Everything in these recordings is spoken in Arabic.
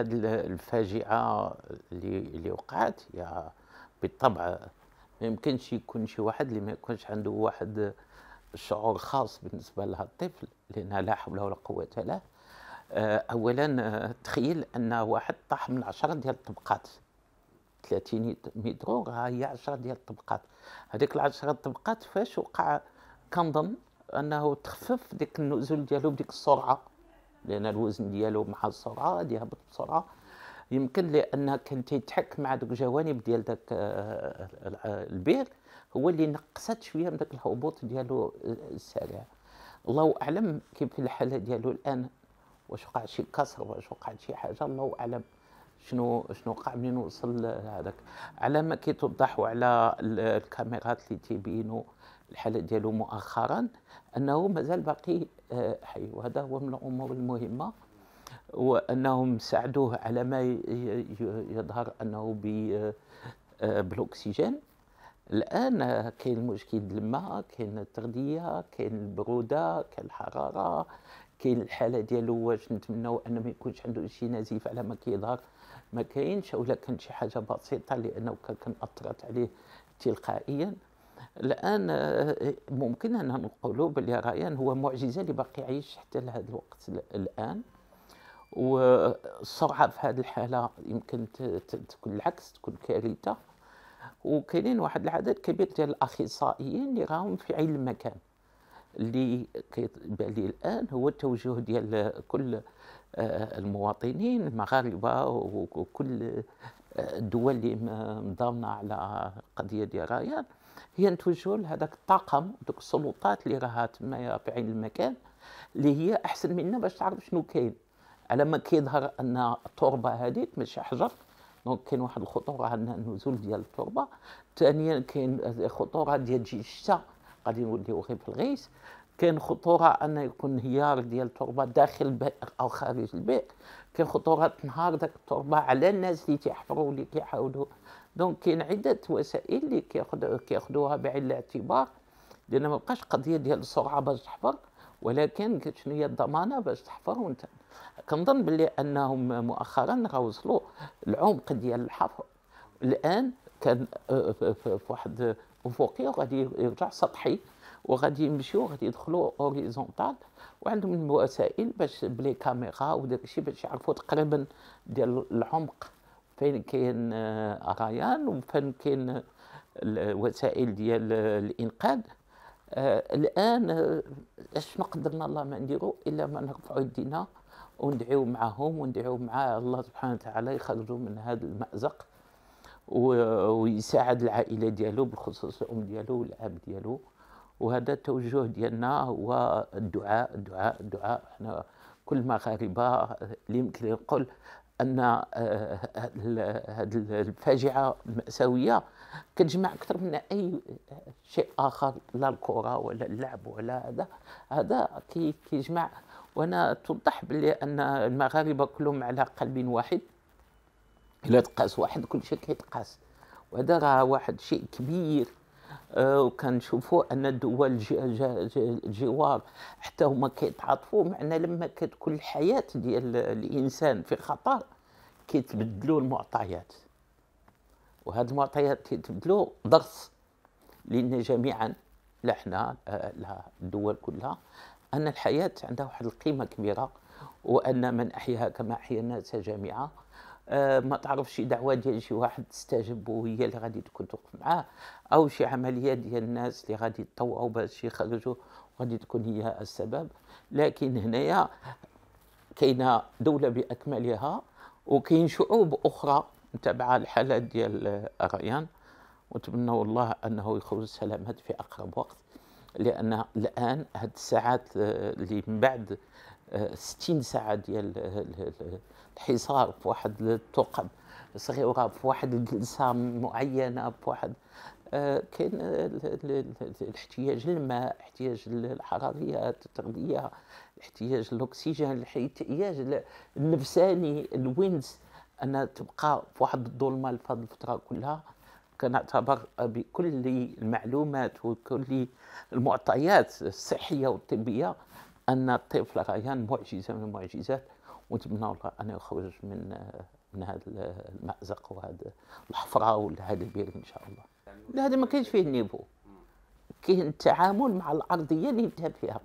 هذه الفاجعة اللي اللي وقعت. هي بالطبع ما يمكنش يكون شي واحد اللي ما يكونش عنده واحد شعور خاص بالنسبة لهذا الطفل لأنها لا حول ولا قوة له. آه، اولا آه، تخيل أن واحد طاح من عشرة ديال الطبقات. 30 متر هي 10 ديال الطبقات. هذيك العشرة الطبقات فاش وقع كنظن أنه تخفف ديك النزول ديالو بديك السرعة. لأن الوزن ديالو مع السرعه غادي يهبط بسرعة يمكن لأن كان تيتحك مع دوك الجوانب ديال داك آه، البير هو اللي نقصت شوية من داك الهبوط ديالو السريع. الله أعلم كيف الحالة ديالو الآن. واش وقع شي كسر واش وقع شي حاجة الله أعلم شنو شنو وقع منين وصل هذاك. على ما كيتوضح على الكاميرات اللي تيبينوا الحاله ديالو مؤخرا أنه مازال باقي آه، حي. وهذا هو من الأمور المهمة وأنهم ساعدوه على ما يظهر أنه آه، بالأكسجين. الآن كاين المشكل الماء كاين التغذية كاين البرودة كاين الحرارة كاين الحالة ديالو. واش نتمناو أنه ما يكونش عنده شي نزيف على ما كيظهر؟ ما كاينش. اولا كان شي حاجة بسيطة لأنه كان أثرت عليه تلقائيا. الآن آه، ممكن أن نقولوا بلي ريان هو معجزة اللي باقي يعيش حتى لهذا الوقت الآن. والسرعه في هذه الحالة يمكن تكون العكس تكون كارثة. وكاينين واحد العدد كبير ديال الأخصائيين اللي راهم في عين المكان. اللي كيبان لي الآن هو التوجه ديال كل آه، المواطنين المغاربة وكل الدول اللي مضامنة على القضية ديال ريان هي نتوجهوا لهذاك الطاقم ودوك السلطات اللي راها تما في عين المكان اللي هي أحسن منا باش تعرف شنو كاين. على ما كيظهر أن التربة هذيك ماشي حجر donc كاين واحد الخطورة عندنا النزول ديال التربة. ثانيا كاين خطورة ديال تجي الشتاء غادي نوليو غير في الغيث كاين خطورة أن يكون انهيار ديال التربة داخل البئر أو خارج البئر كاين خطوره تنهار داك التربه على الناس اللي تيحفروا اللي كيحاولوا donc كاين عدة وسائل اللي كياخذوها بعين الاعتبار لأن ما بقاش قضية ديال السرعه باش تحفر ولكن شنو هي الضمانة باش تحفر وانت. كنظن باللي أنهم مؤخرا راه وصلوا العمق ديال الحفر. الآن كان آه، في واحد افقي وغادي يرجع سطحي. وغادي يمشيو غادي يدخلوا horizontal وعندهم الوسائل باش بلي كاميرا وداك الشيء باش يعرفوا تقريبا ديال العمق فين كاين آه، ريان وفين كاين الوسائل ديال الإنقاذ. آه الآن آه اشنو قدرنا الله ما نديرو إلا ما نرفعوا يدينا وندعيو معاهم وندعيو مع الله سبحانه وتعالى يخرجوا من هذا المأزق ويساعد العائلة ديالو بالخصوص الأم ديالو والأب ديالو. وهذا التوجه ديالنا هو الدعاء الدعاء الدعاء. إحنا كل مغاربه اللي يمكن نقول أن هذه آه، الفاجعة المأساوية كتجمع أكثر من أي شيء آخر لا الكرة ولا اللعب ولا هذا. هذا كيجمع. وأنا توضح بلي أن المغاربة كلهم على قلب واحد. إلا تقاس واحد كل شيء كيتقاس. وهذا راه واحد شيء كبير. وكنشوفوا أن الدول الجوار حتى هما كيتعاطفوا معنا لما كتكون الحياة ديال الإنسان في خطر كيتبدلوا المعطيات. وهذه المعطيات كيتبدلوا درس لنا جميعا لا حنا لا الدول كلها أن الحياة عندها واحد القيمة كبيرة وأن من أحياها كما احيا الناس جميعا آه، ما تعرف شي دعوة ديال شي واحد تستجب وهي اللي غادي تكون توقف معاه أو شي عملية ديال الناس اللي غادي يتطوعوا باش يخرجوا وغادي تكون هي السبب. لكن هنايا كاينة دولة بأكملها وكاين شعوب أخرى متابعة الحالات ديال الريان ونتمنى والله أنه يخرج سلامات في أقرب وقت لأن الآن هاد الساعات آه، اللي من بعد 60 آه، ساعة ديال الحصار في واحد الثقب صغيرة في واحد الجلسه معينة في واحد. آه، كاين الاحتياج للماء احتياج للحراريات التغذية احتياج الأكسجين الاحتياج النفساني الوينز. انها تبقى في واحد الظلمة لهذه الفترة كلها. كنعتبر بكل المعلومات وكل المعطيات الصحية والطبية أن الطفل ريان معجزة من المعجزات. ونتمنى الله أن يخرج من من هذا المأزق وهذا الحفرة وهذا البير إن شاء الله. لا هذا ما كاينش فيه niveau. كاين التعامل مع الأرضية اللي انتهى فيها.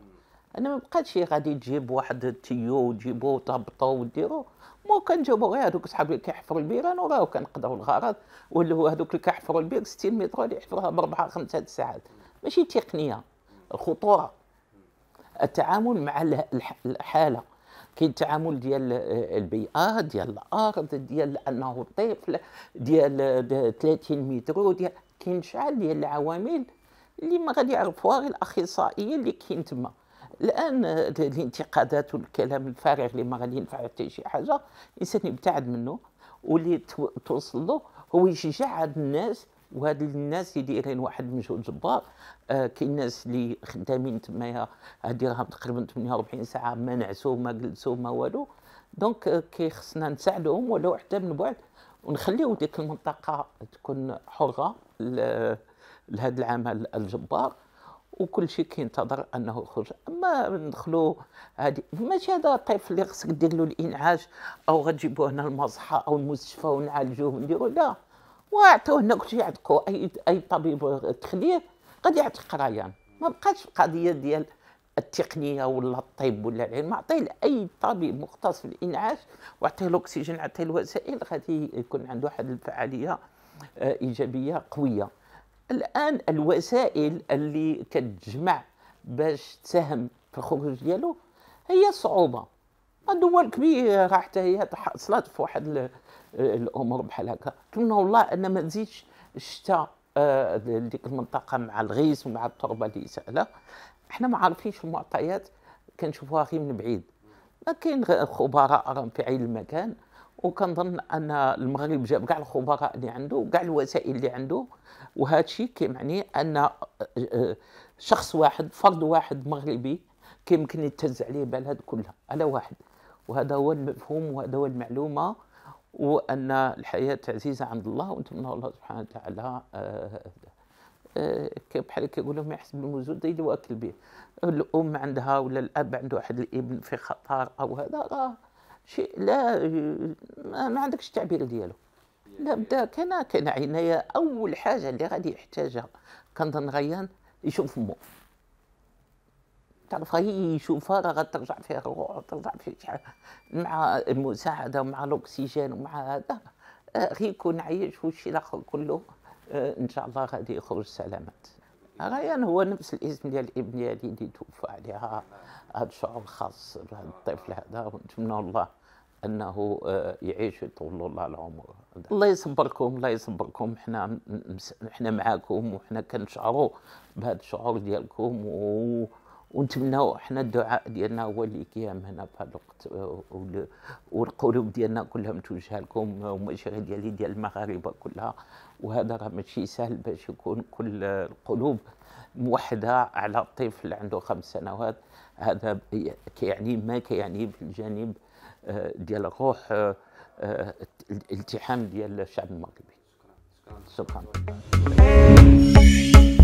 أنا ما بقاتش غادي تجيب واحد ال tuyau وتجيبو وتهبطو وديرو مو كنجيبو غير هذوك صحاب اللي كيحفروا البيران وراه كنقضاو الغرض. ولا هو هذوك اللي كيحفروا البير 60 متر اللي يحفروها بأربعة خمسة ساعات ماشي تقنية الخطورة. التعامل مع الحالة. كاين التعامل ديال البيئة ديال الأرض ديال أنه طفل ديال 30 متر ديال كاين شحال ديال العوامل اللي ما غادي يعرفوها غير الأخصائيين اللي كاين تما. الان الانتقادات والكلام الفارغ اللي ما غادي ينفع حتى شي حاجة الإنسان يبتعد منه واللي توصل له هو يشجع هاد الناس وهاد الناس اللي دايرين واحد المجهود جبار. آه كاين ناس اللي خدامين تمايا هادي راهم تقريبا 48 ساعة ما نعسوا ما جلسوا ما والو. donc آه كي خصنا نساعدهم ولو حتى من بعد ونخليو ديك المنطقة تكون حرة لهذا العمل الجبار. وكل شيء كينتظر أنه يخرج. أما ندخلوا هذه ماشي هذا الطفل اللي خصك دير له الإنعاش أو غتجيبوه هنا المصحة أو المستشفى ونعالجوه ونديروا لا. واعطوه هنا كلشي يعطيكوا أي أي طبيب تخليه غادي يعطيك قرايان ما بقاتش القضية ديال التقنية ولا الطب ولا العلم. اعطيه لأي طبيب مختص في الإنعاش وأعطيه الأكسجين أعطيه الوسائل غادي يكون عنده واحد الفعالية آه، إيجابية قوية. الآن الوسائل اللي كتجمع باش تساهم في الخروج ديالو هي صعوبة. دول كبيرة حتى هي تحصلت في واحد الأمور بحال هكا. نتمنى والله أن ما تزيدش الشتاء آه، ديك المنطقة مع الغيث ومع التربة اللي سهلة. إحنا ما عارفينش المعطيات كنشوفوها غير من بعيد. ما كاين خبراء راهم في عين المكان وكنظن أن المغرب جاب كاع الخبراء اللي عنده وكاع الوسائل اللي عنده. وهذا الشيء كيعني أن آه، آه، شخص واحد فرد واحد مغربي كيمكن يتهز عليه بلد كلها على واحد. وهذا هو المفهوم وهذا هو المعلومة وأن الحياة عزيزه عند الله ونتمنى الله سبحانه وتعالى آه، بحال كيقولوا ما يحسب الموجود اللي واكل به. الأم عندها ولا الأب عنده واحد الابن في خطر أو هذا راه شيء لا ما عندكش التعبير ديالو. لا بدا كان كان عنايه أول حاجة اللي غادي يحتاجها. كنظن غيان يشوف مو. تعرف هي يشوفها راه غترجع فيه الروح وترجع فيه شحال مع المساعدة ومع الأكسجين ومع هذا آه، غير يكون عايش والشيء الآخر كله. آه، إن شاء الله غادي يخرج سلامات غيان هو نفس الاسم ديال الابن ديالي اللي توفى عليها. هذا الشعور الخاص بهذا الطفل هذا ونتمنى الله أنه آه، يعيش ويطول الله العمر. الله يصبركم الله يصبركم. حنا حنا معاكم وحنا كنشعروا بهذا الشعور ديالكم و... ونتمناو حنا الدعاء ديالنا هو اللي كيام هنا في هذا الوقت والقلوب ديالنا كلها متوجهة لكم وماشي غير ديالي ديال المغاربة كلها. وهذا راه ماشي سهل باش يكون كل القلوب موحدة على طفل عنده خمس سنوات. هذا كيعني ما كيعني بالجانب آه، ديال الروح آه، آه، الالتحام ديال الشعب المغربي. شكرا. شكرا.